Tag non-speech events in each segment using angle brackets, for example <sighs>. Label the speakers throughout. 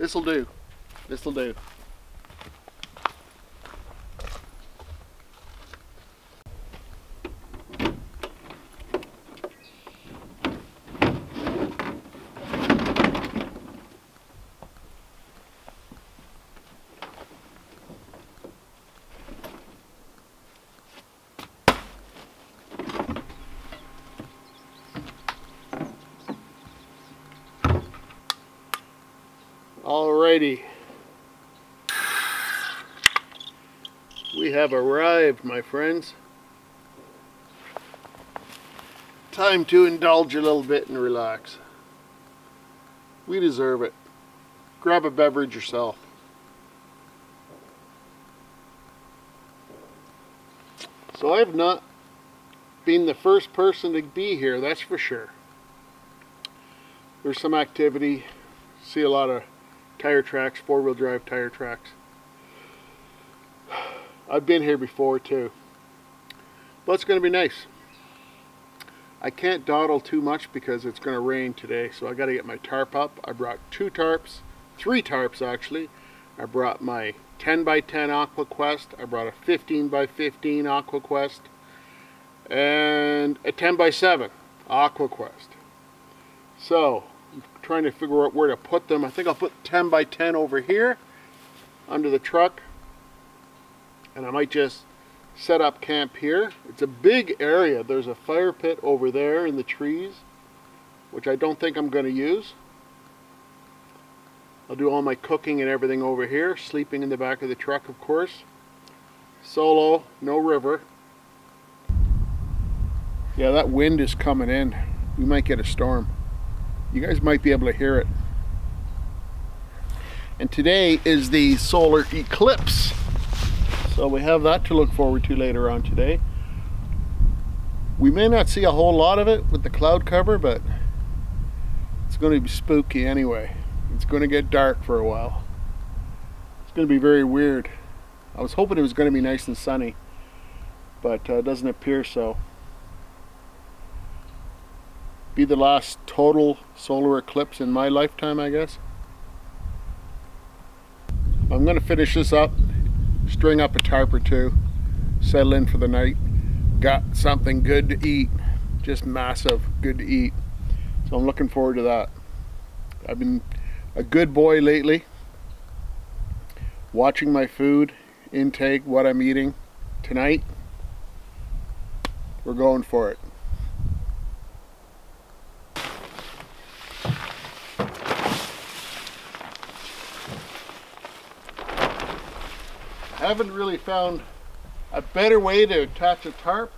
Speaker 1: This'll do. This'll do. We have arrived, my friends. Time to indulge a little bit and relax. We deserve it. Grab a beverage yourself. So I have not been the first person to be here, that's for sure. There's some activity. See a lot of tire tracks, four-wheel drive tire tracks. <sighs> I've been here before too. But it's going to be nice. I can't dawdle too much because it's going to rain today, so I got to get my tarp up. I brought two tarps, three tarps actually. I brought my 10 by 10 AquaQuest. I brought a 15 by 15 AquaQuest and a 10 by 7 AquaQuest. So, trying to figure out where to put them. I think I'll put 10 by 10 over here under the truck. And I might just set up camp here. It's a big area. There's a fire pit over there in the trees, which I don't think I'm going to use. I'll do all my cooking and everything over here, sleeping in the back of the truck, of course. Solo, no river. Yeah, that wind is coming in. We might get a storm. You guys might be able to hear it. And today is the solar eclipse. So we have that to look forward to later on today. We may not see a whole lot of it with the cloud cover, but it's going to be spooky anyway. It's going to get dark for a while. It's going to be very weird. I was hoping it was going to be nice and sunny, but uh, it doesn't appear so. Be the last total solar eclipse in my lifetime, I guess. I'm going to finish this up, string up a tarp or two, settle in for the night. Got something good to eat, just massive, good to eat. So I'm looking forward to that. I've been a good boy lately, watching my food intake, what I'm eating. Tonight, we're going for it. Haven't really found a better way to attach a tarp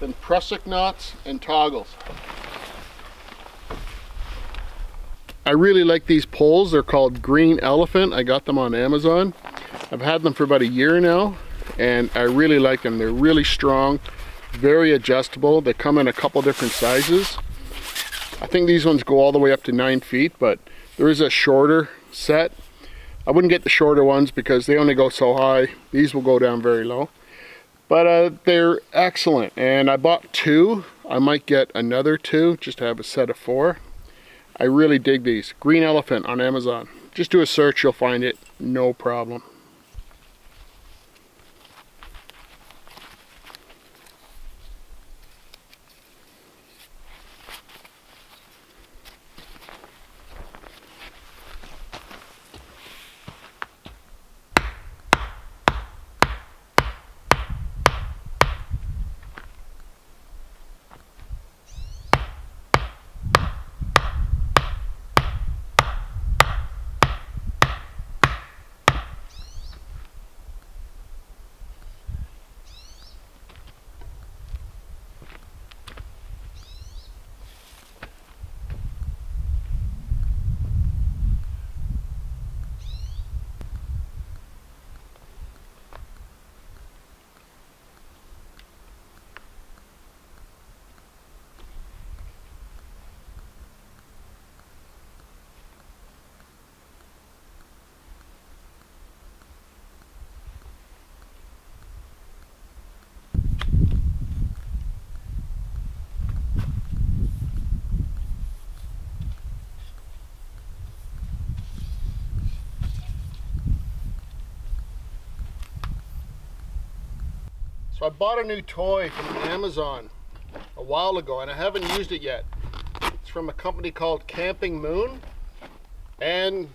Speaker 1: than prusik knots and toggles. I really like these poles. They're called Green Elephant. I got them on Amazon. I've had them for about a year now and I really like them. They're really strong, very adjustable. They come in a couple different sizes. I think these ones go all the way up to nine feet, but there is a shorter set I wouldn't get the shorter ones because they only go so high. These will go down very low. But uh, they're excellent. And I bought two. I might get another two just to have a set of four. I really dig these. Green Elephant on Amazon. Just do a search, you'll find it. No problem. So I bought a new toy from Amazon a while ago and I haven't used it yet. It's from a company called Camping Moon. And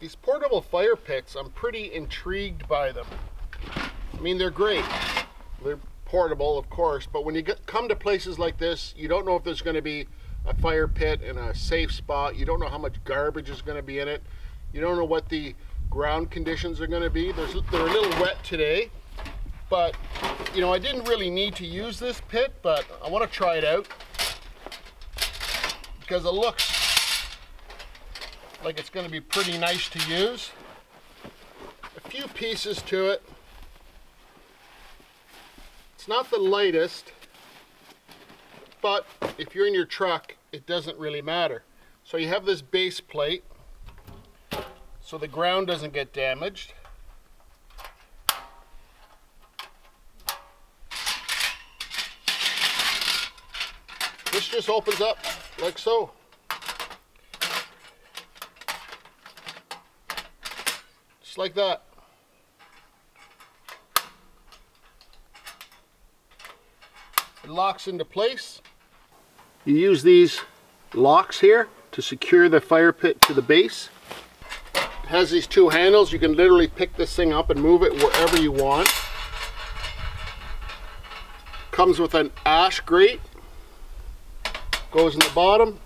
Speaker 1: these portable fire pits, I'm pretty intrigued by them. I mean, they're great. They're portable, of course, but when you get, come to places like this, you don't know if there's going to be a fire pit in a safe spot. You don't know how much garbage is going to be in it. You don't know what the ground conditions are going to be. There's, they're a little wet today, but you know, I didn't really need to use this pit, but I want to try it out because it looks like it's going to be pretty nice to use. A few pieces to it. It's not the lightest, but if you're in your truck, it doesn't really matter. So you have this base plate so the ground doesn't get damaged. This just opens up like so. Just like that. It locks into place. You use these locks here to secure the fire pit to the base. It has these two handles. You can literally pick this thing up and move it wherever you want. Comes with an ash grate. Goes in the bottom.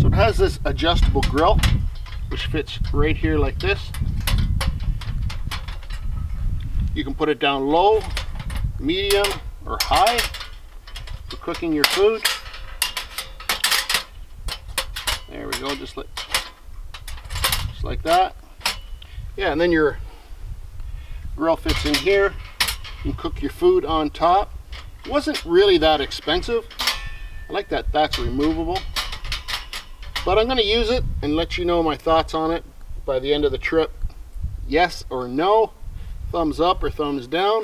Speaker 1: So it has this adjustable grill, which fits right here like this. You can put it down low, medium, or high for cooking your food. There we go, just like just like that. Yeah, and then your grill fits in here. You can cook your food on top. It wasn't really that expensive. I like that that's removable. But I'm going to use it and let you know my thoughts on it by the end of the trip. Yes or no. Thumbs up or thumbs down.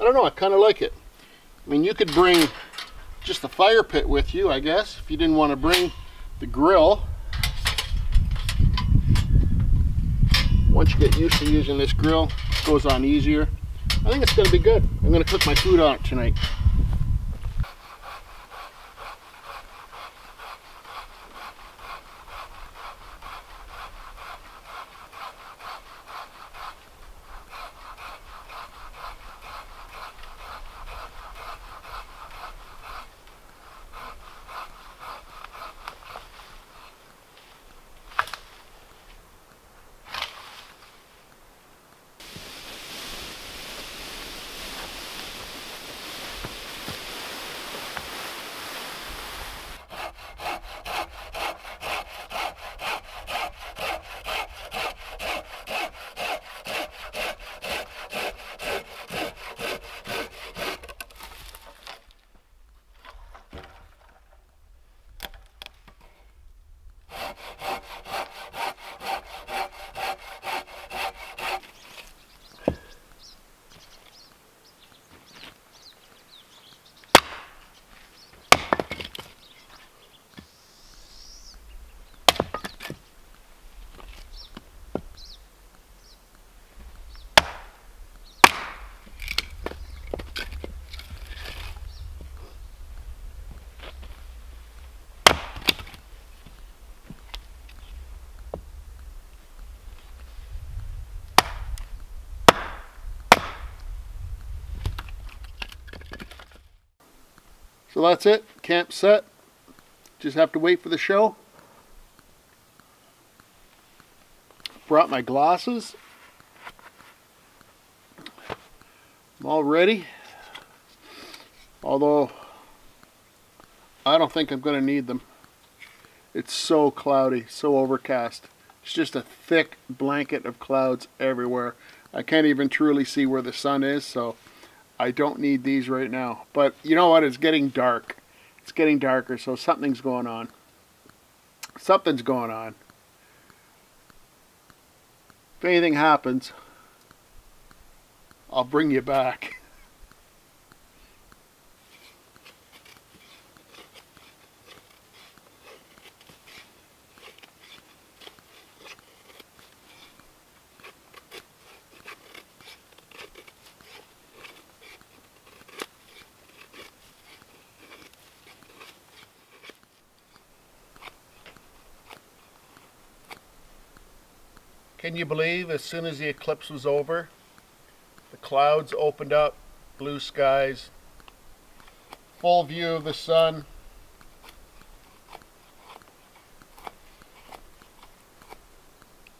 Speaker 1: I don't know, I kind of like it. I mean, you could bring just the fire pit with you, I guess, if you didn't want to bring the grill. once you get used to using this grill, it goes on easier. I think it's going to be good. I'm going to cook my food on it tonight. That's it, camp set. Just have to wait for the show. Brought my glasses. I'm all ready. Although, I don't think I'm going to need them. It's so cloudy, so overcast. It's just a thick blanket of clouds everywhere. I can't even truly see where the sun is, so I don't need these right now. But you know what? It's getting dark. It's getting darker, so something's going on. Something's going on. If anything happens, I'll bring you back. Can you believe as soon as the eclipse was over, the clouds opened up, blue skies, full view of the sun.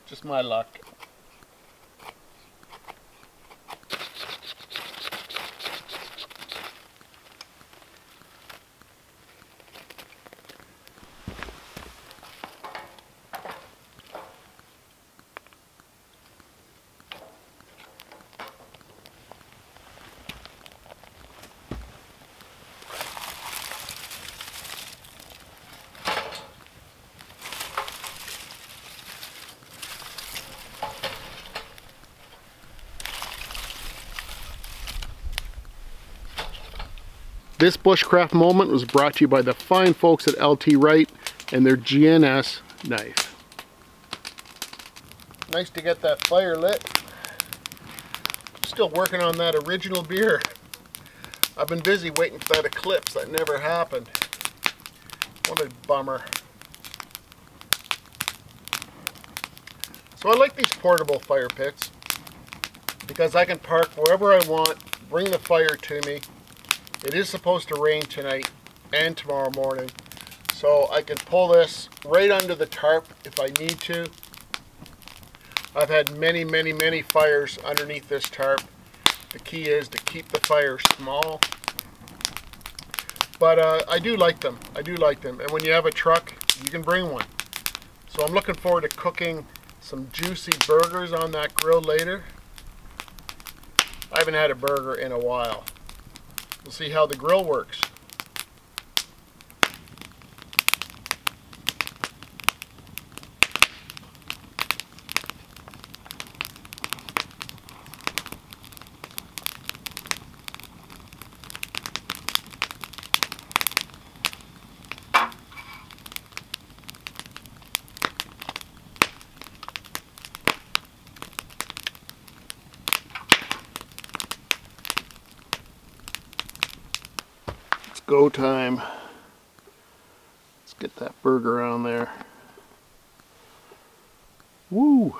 Speaker 1: Just my luck. This bushcraft moment was brought to you by the fine folks at LT Wright and their GNS knife. Nice to get that fire lit. Still working on that original beer. I've been busy waiting for that eclipse. That never happened. What a bummer. So I like these portable fire pits because I can park wherever I want, bring the fire to me, it is supposed to rain tonight and tomorrow morning. So I can pull this right under the tarp if I need to. I've had many, many, many fires underneath this tarp. The key is to keep the fire small. But uh, I do like them. I do like them. And when you have a truck, you can bring one. So I'm looking forward to cooking some juicy burgers on that grill later. I haven't had a burger in a while. We'll see how the grill works. Go time. Let's get that burger on there. Woo!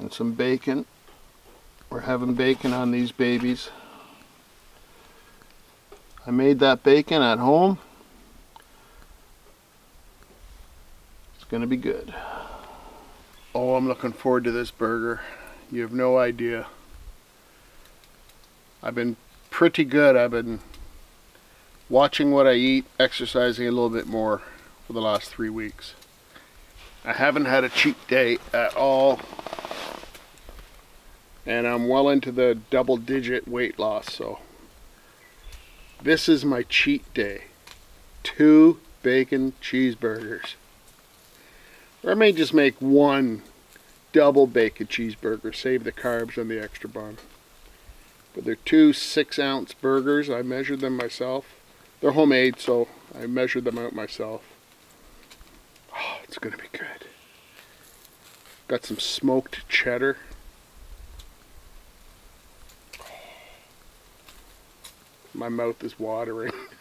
Speaker 1: And some bacon. We're having bacon on these babies. I made that bacon at home. It's gonna be good. Oh, I'm looking forward to this burger. You have no idea. I've been pretty good. I've been watching what I eat, exercising a little bit more for the last three weeks. I haven't had a cheat day at all. And I'm well into the double digit weight loss, so this is my cheat day. Two bacon cheeseburgers. Or I may just make one double bacon cheeseburger, save the carbs and the extra bun. But they're two six ounce burgers. I measured them myself. They're homemade, so I measured them out myself. Oh, it's gonna be good. Got some smoked cheddar. My mouth is watering. <laughs>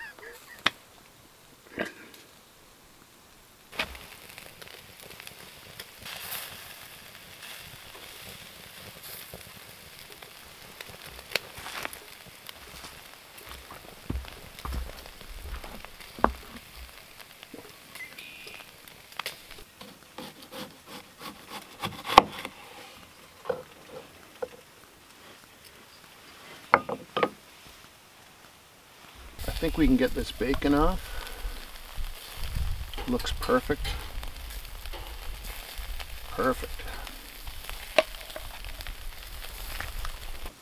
Speaker 1: think we can get this bacon off. Looks perfect. Perfect.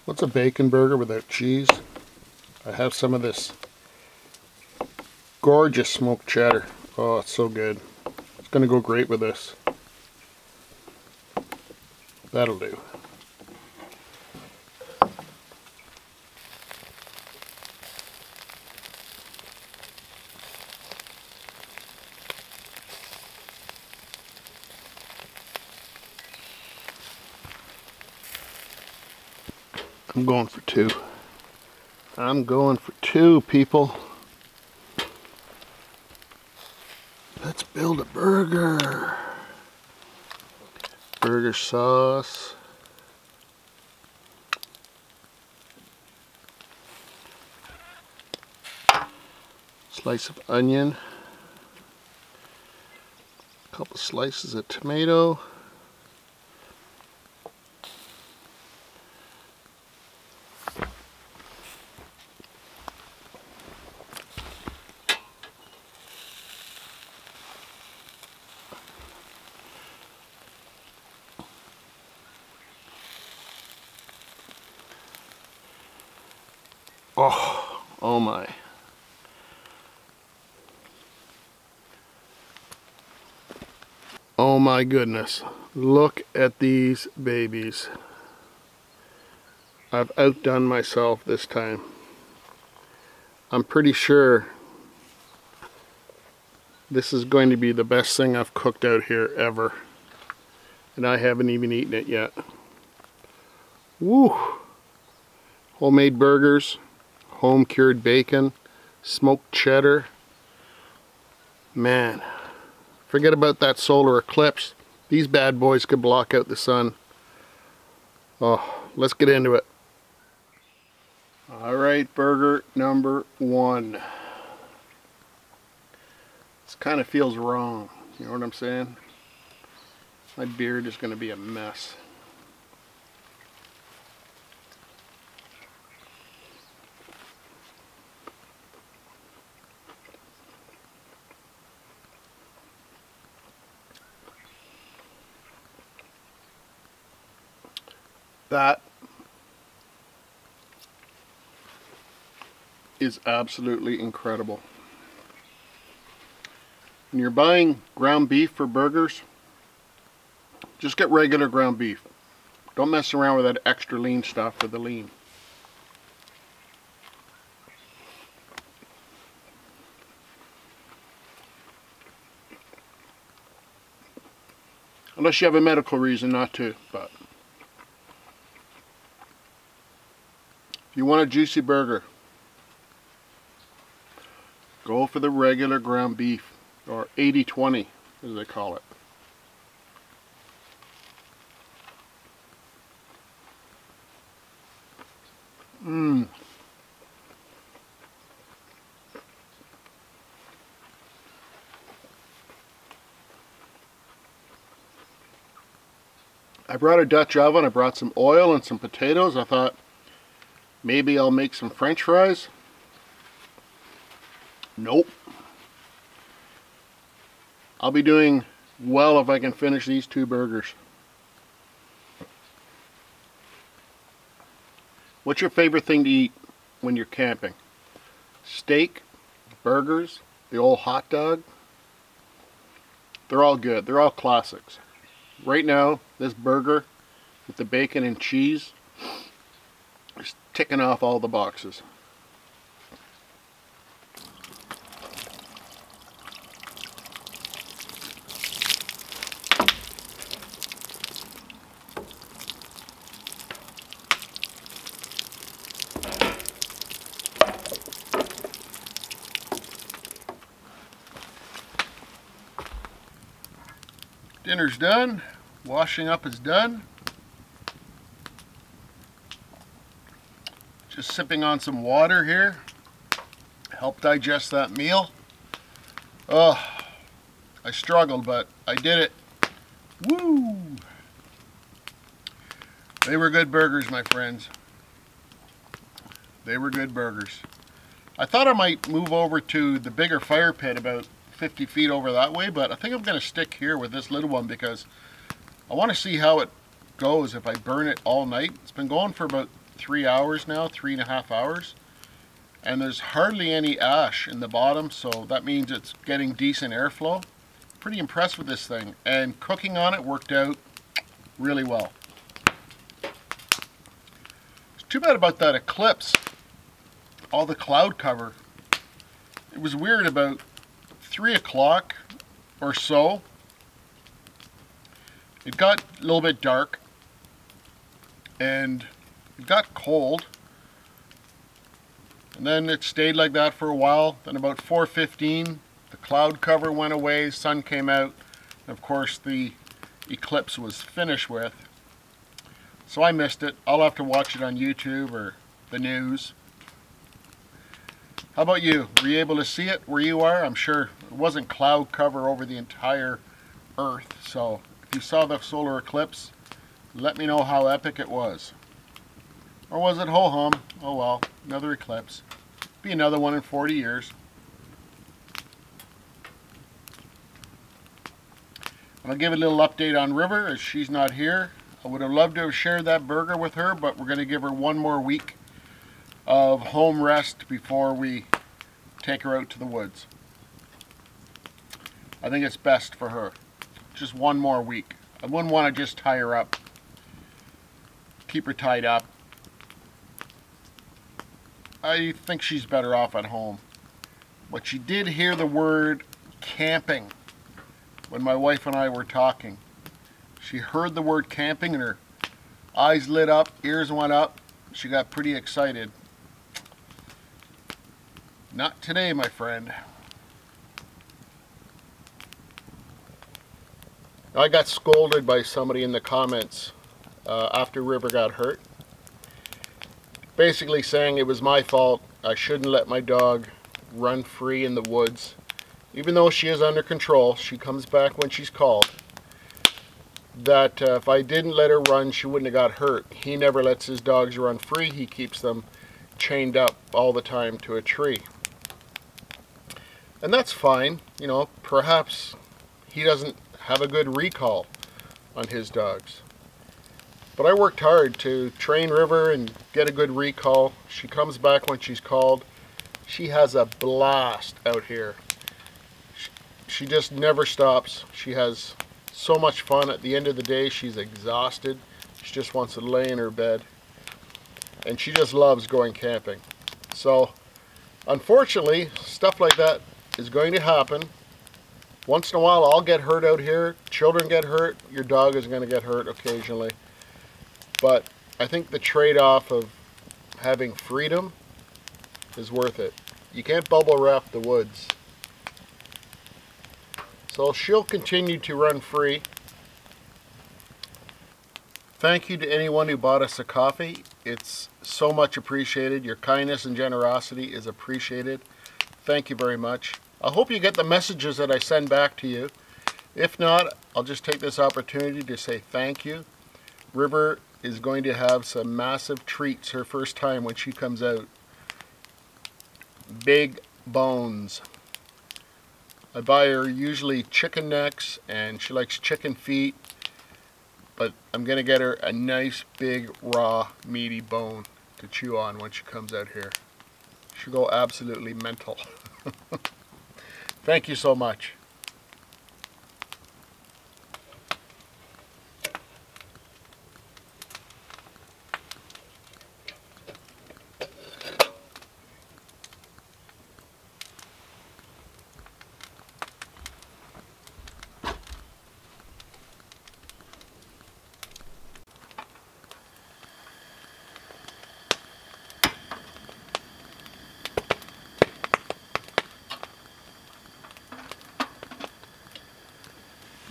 Speaker 1: What's a bacon burger without cheese? I have some of this gorgeous smoked cheddar. Oh, it's so good. It's going to go great with this. That'll do. I'm going for two. I'm going for two, people. Let's build a burger. burger sauce. Slice of onion. A couple slices of tomato. Oh, oh my. Oh my goodness. Look at these babies. I've outdone myself this time. I'm pretty sure this is going to be the best thing I've cooked out here ever. And I haven't even eaten it yet. Woo! Homemade burgers, home cured bacon, smoked cheddar. Man, forget about that solar eclipse. These bad boys could block out the sun. Oh, let's get into it. All right, burger number one. This kind of feels wrong. You know what I'm saying? My beard is going to be a mess. That is absolutely incredible. When you're buying ground beef for burgers, just get regular ground beef. Don't mess around with that extra lean stuff for the lean. Unless you have a medical reason not to, but If you want a juicy burger, go for the regular ground beef, or 80-20 as they call it. Mmm. I brought a Dutch oven, I brought some oil and some potatoes. I thought Maybe I'll make some french fries. Nope. I'll be doing well if I can finish these two burgers. What's your favorite thing to eat when you're camping? Steak, burgers, the old hot dog? They're all good. They're all classics. Right now, this burger with the bacon and cheese just ticking off all the boxes. Dinner's done. Washing up is done. Sipping on some water here. Help digest that meal. Oh, I struggled, but I did it. Woo! They were good burgers, my friends. They were good burgers. I thought I might move over to the bigger fire pit about 50 feet over that way, but I think I'm going to stick here with this little one because I want to see how it goes if I burn it all night. It's been going for about three hours now, three and a half hours. And there's hardly any ash in the bottom, so that means it's getting decent airflow. Pretty impressed with this thing. And cooking on it worked out really well. It's too bad about that eclipse. All the cloud cover. It was weird about 3 o'clock or so. It got a little bit dark. And it got cold. And then it stayed like that for a while. Then about 4.15, the cloud cover went away, sun came out. And of course, the eclipse was finished with. So I missed it. I'll have to watch it on YouTube or the news. How about you? Were you able to see it where you are? I'm sure it wasn't cloud cover over the entire earth. So if you saw the solar eclipse, let me know how epic it was. Or was it ho-hum? Oh well, another eclipse. Be another one in 40 years. I'll give a little update on River as she's not here. I would have loved to have shared that burger with her, but we're going to give her one more week of home rest before we take her out to the woods. I think it's best for her. Just one more week. I wouldn't want to just tie her up. Keep her tied up. I think she's better off at home. But she did hear the word camping when my wife and I were talking. She heard the word camping and her eyes lit up, ears went up. She got pretty excited. Not today, my friend. I got scolded by somebody in the comments uh, after River got hurt. Basically saying it was my fault. I shouldn't let my dog run free in the woods. Even though she is under control, she comes back when she's called. That uh, if I didn't let her run, she wouldn't have got hurt. He never lets his dogs run free. He keeps them chained up all the time to a tree. And that's fine. You know, perhaps he doesn't have a good recall on his dogs. But I worked hard to train River and get a good recall. She comes back when she's called. She has a blast out here. She just never stops. She has so much fun. At the end of the day, she's exhausted. She just wants to lay in her bed. And she just loves going camping. So, unfortunately, stuff like that is going to happen. Once in a while, I'll get hurt out here. Children get hurt. Your dog is going to get hurt occasionally. But I think the trade-off of having freedom is worth it. You can't bubble wrap the woods. So she'll continue to run free. Thank you to anyone who bought us a coffee. It's so much appreciated. Your kindness and generosity is appreciated. Thank you very much. I hope you get the messages that I send back to you. If not, I'll just take this opportunity to say thank you. River is going to have some massive treats her first time when she comes out. Big bones. I buy her usually chicken necks and she likes chicken feet but I'm gonna get her a nice big raw meaty bone to chew on when she comes out here. She'll go absolutely mental. <laughs> Thank you so much.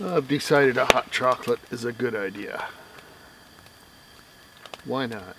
Speaker 1: I've decided a hot chocolate is a good idea. Why not?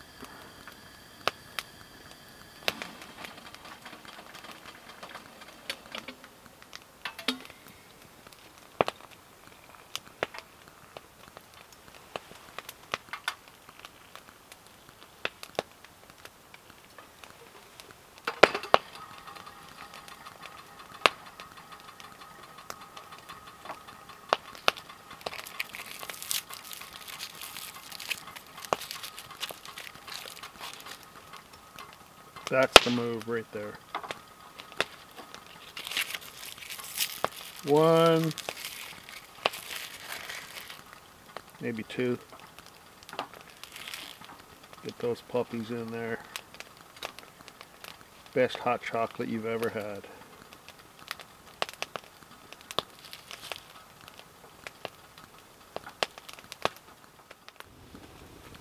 Speaker 1: That's the move right there. One, maybe two. Get those puppies in there. Best hot chocolate you've ever had.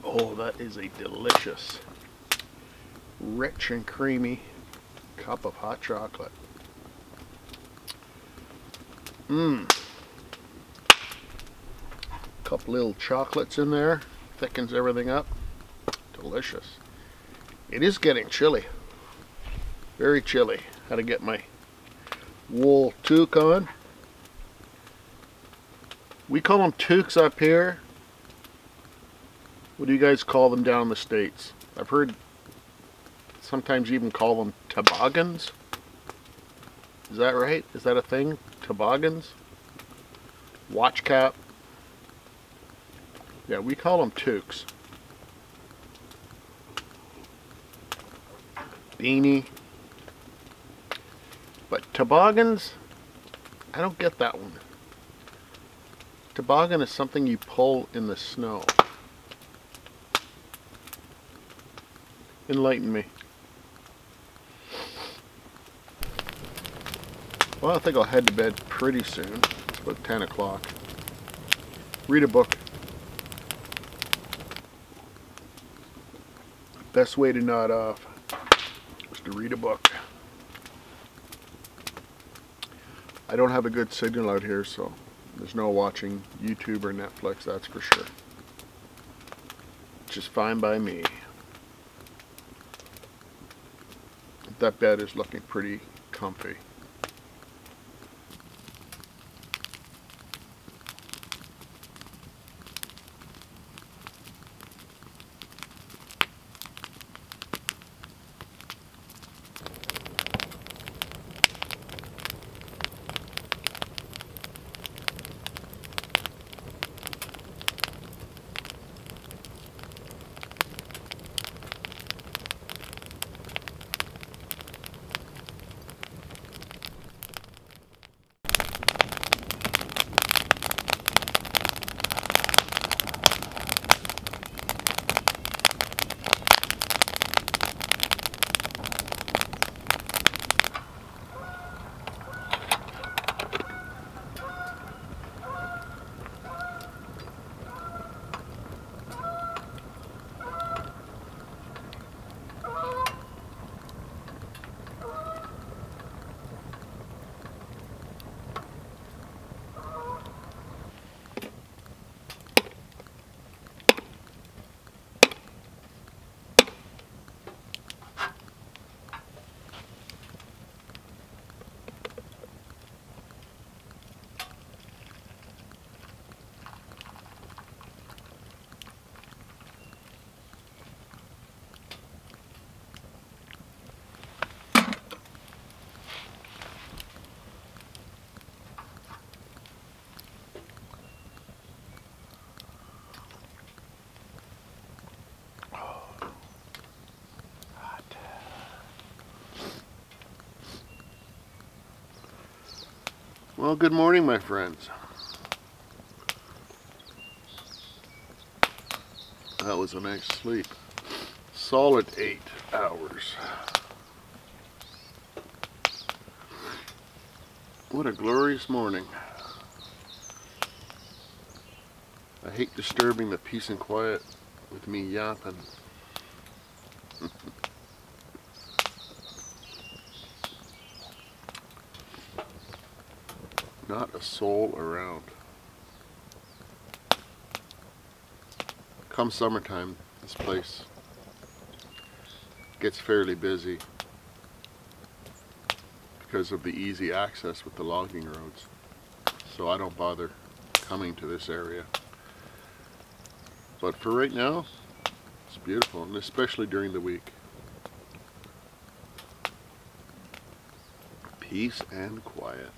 Speaker 1: Oh, that is a delicious rich and creamy cup of hot chocolate. Mmm. couple little chocolates in there. Thickens everything up. Delicious. It is getting chilly. Very chilly. Had to get my wool toque on. We call them toques up here. What do you guys call them down in the States? I've heard sometimes even call them toboggans. Is that right? Is that a thing? Toboggans? Watch cap? Yeah, we call them toques. Beanie. But toboggans, I don't get that one. Toboggan is something you pull in the snow. Enlighten me. Well, I think I'll head to bed pretty soon. It's about 10 o'clock. Read a book. Best way to nod off is to read a book. I don't have a good signal out here, so there's no watching YouTube or Netflix, that's for sure. Which is fine by me. That bed is looking pretty comfy. Well, good morning, my friends. That was a nice sleep. Solid eight hours. What a glorious morning. I hate disturbing the peace and quiet with me yapping. <laughs> not a soul around. Come summertime, this place gets fairly busy because of the easy access with the logging roads. So I don't bother coming to this area. But for right now, it's beautiful, and especially during the week. Peace and quiet.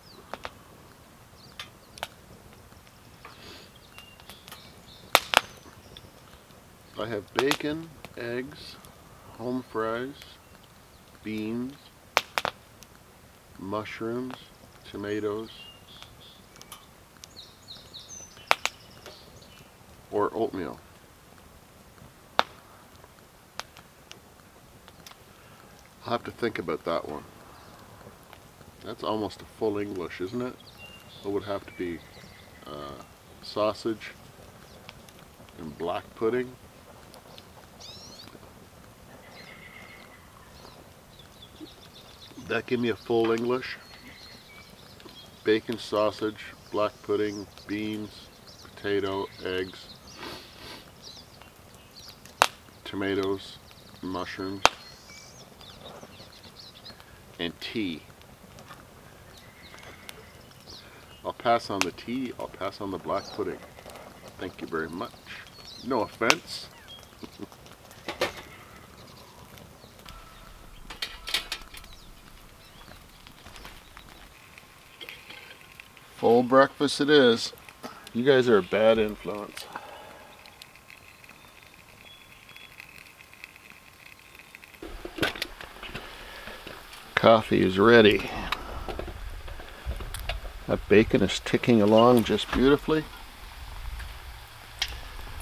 Speaker 1: I have bacon, eggs, home fries, beans, mushrooms, tomatoes, or oatmeal. I'll have to think about that one. That's almost a full English, isn't it? It would have to be uh, sausage and black pudding. That give me a full English. Bacon, sausage, black pudding, beans, potato, eggs, tomatoes, mushrooms, and tea. I'll pass on the tea, I'll pass on the black pudding. Thank you very much. No offense. Full breakfast it is. You guys are a bad influence. Coffee is ready. That bacon is ticking along just beautifully.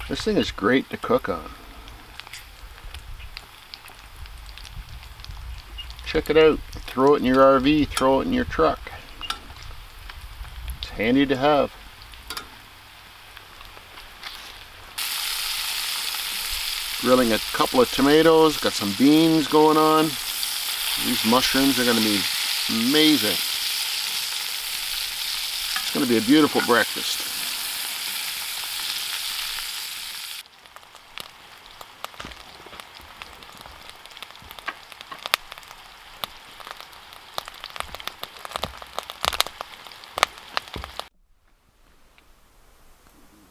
Speaker 1: This thing is great to cook on. Check it out. Throw it in your RV, throw it in your truck. Handy to have. Grilling a couple of tomatoes, got some beans going on. These mushrooms are going to be amazing. It's going to be a beautiful breakfast.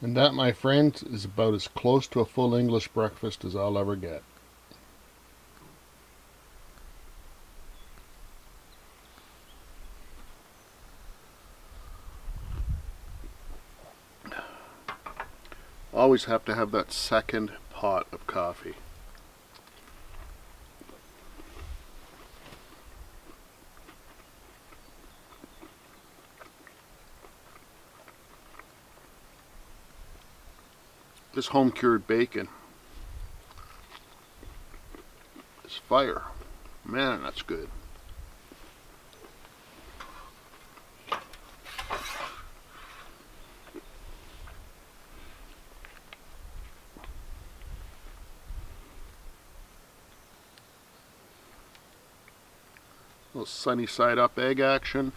Speaker 1: And that, my friends, is about as close to a full English breakfast as I'll ever get. Always have to have that second pot of coffee. This home cured bacon is fire. Man, that's good. little sunny side up egg action.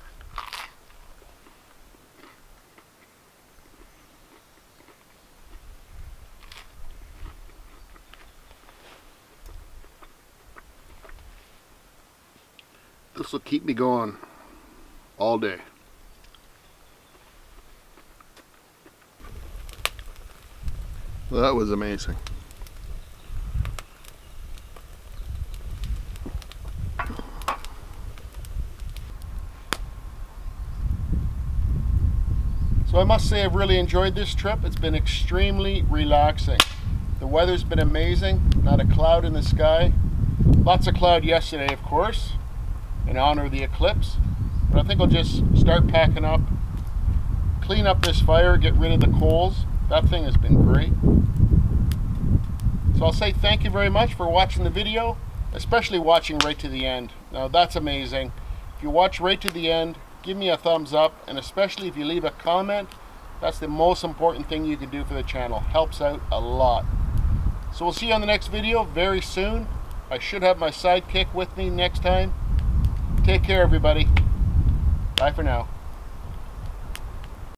Speaker 1: This will keep me going all day. that was amazing. So I must say I've really enjoyed this trip. It's been extremely relaxing. The weather's been amazing, not a cloud in the sky. Lots of cloud yesterday, of course, in honor of the eclipse. But I think I'll just start packing up, clean up this fire, get rid of the coals. That thing has been great. So I'll say thank you very much for watching the video, especially watching right to the end. Now that's amazing. If you watch right to the end, give me a thumbs up and especially if you leave a comment that's the most important thing you can do for the channel helps out a lot so we'll see you on the next video very soon I should have my sidekick with me next time take care everybody. Bye for now